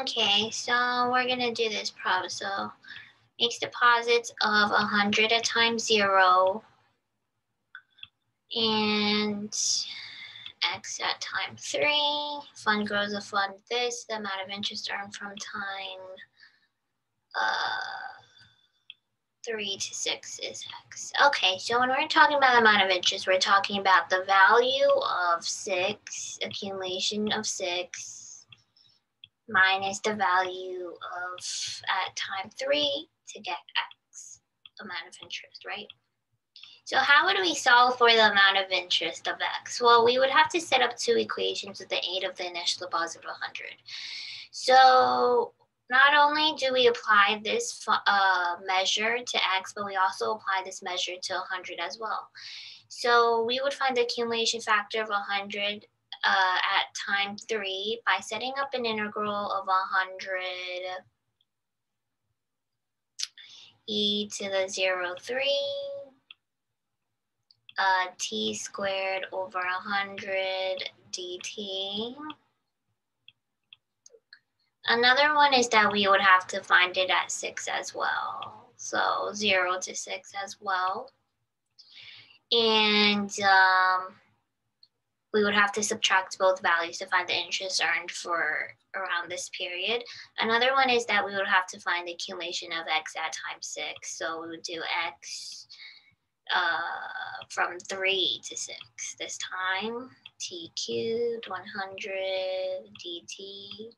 Okay, so we're gonna do this problem. So makes deposits of 100 at time zero and x at time three. Fund grows a fund this, the amount of interest earned from time uh, three to six is x. Okay, so when we're talking about the amount of interest, we're talking about the value of six, accumulation of six, minus the value of at time three to get x amount of interest, right? So how would we solve for the amount of interest of x? Well, we would have to set up two equations with the aid of the initial deposit of 100. So not only do we apply this uh, measure to x, but we also apply this measure to 100 as well. So we would find the accumulation factor of 100 uh, at time 3 by setting up an integral of 100 e to the 0, 3 uh, t squared over 100 dt. Another one is that we would have to find it at 6 as well. So 0 to 6 as well. And um, we would have to subtract both values to find the interest earned for around this period. Another one is that we would have to find the accumulation of x at time 6. So we would do x uh, from 3 to 6 this time. t cubed 100 dt,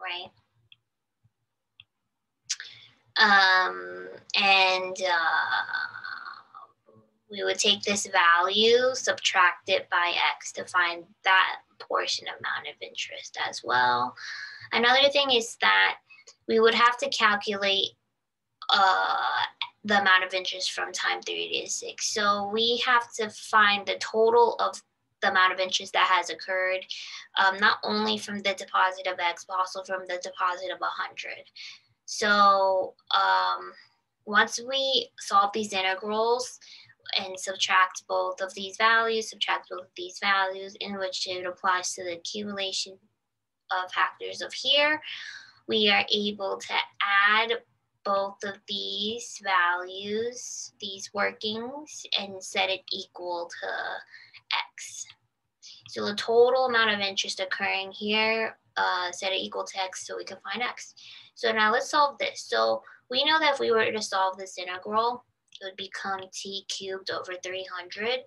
right? Um, and uh, we would take this value, subtract it by x to find that portion amount of interest as well. Another thing is that we would have to calculate uh, the amount of interest from time three to six. So we have to find the total of the amount of interest that has occurred, um, not only from the deposit of X, but also from the deposit of 100. So um, once we solve these integrals and subtract both of these values, subtract both of these values, in which it applies to the accumulation of factors of here, we are able to add both of these values, these workings, and set it equal to x. So the total amount of interest occurring here, uh, set it equal to x so we can find x. So now let's solve this. So we know that if we were to solve this integral, it would become t cubed over 300.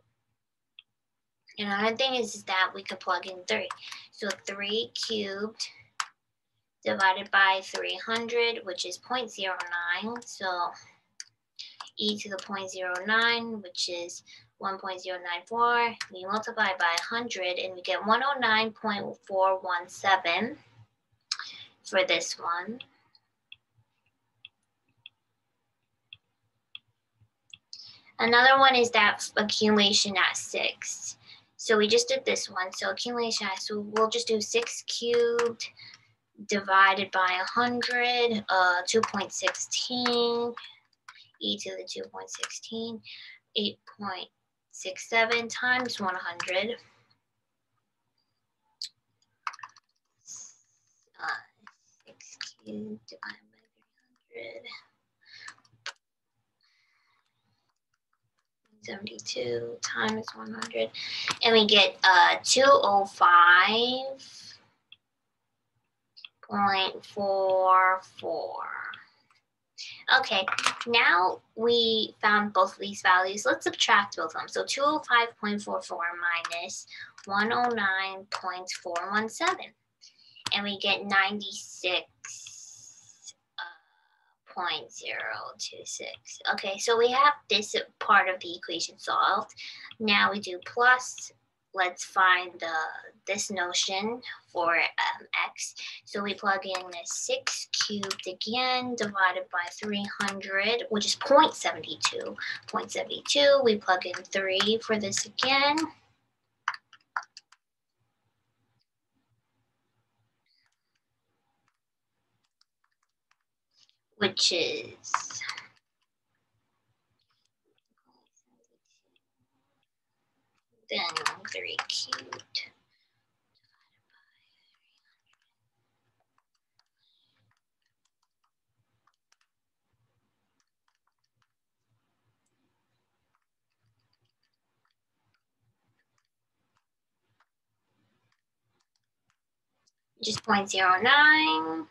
And another thing is, is that we could plug in 3. So 3 cubed divided by 300, which is 0.09. So e to the 0.09, which is 1.094. We multiply by 100 and we get 109.417 for this one. Another one is that accumulation at 6. So we just did this one. So accumulation at, so we'll just do 6 cubed divided by 100, uh, 2.16, e to the 2.16, 8.67 times 100. Uh, 6 cubed divided 2 times 100. And we get uh, 205.44. Okay, now we found both of these values. Let's subtract both of them. So 205.44 minus 109.417. And we get 96. 0.026. Okay, so we have this part of the equation solved. Now we do plus, let's find the this notion for um, x. So we plug in the 6 cubed again, divided by 300, which is 0 0.72. 0 0.72, we plug in 3 for this again. which is then very cute. Just point zero nine.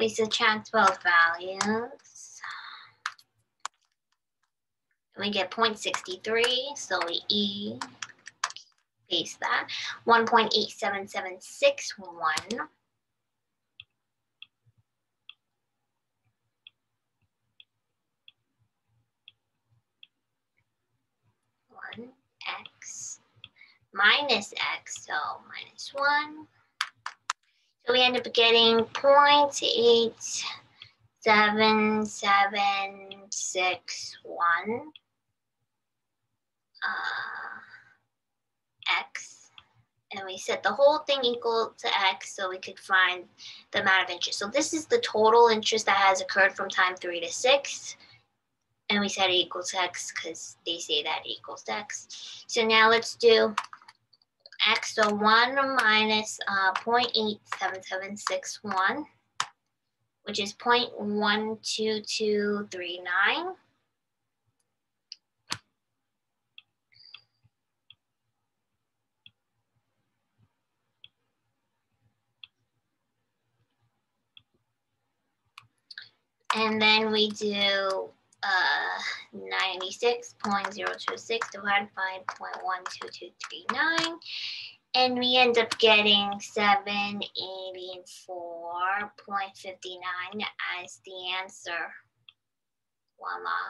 We subtract both values. We get 0.63, so we E, paste that, 1.87761. One x minus x, so minus one. We end up getting 0.87761 uh, x. And we set the whole thing equal to x so we could find the amount of interest. So this is the total interest that has occurred from time three to six. And we set it equal to x because they say that equals x. So now let's do x, so 1 minus uh, 0.87761, which is 0.12239. And then we do uh, 96.026 divided by 0.12239. And we end up getting 784.59 as the answer. Voila.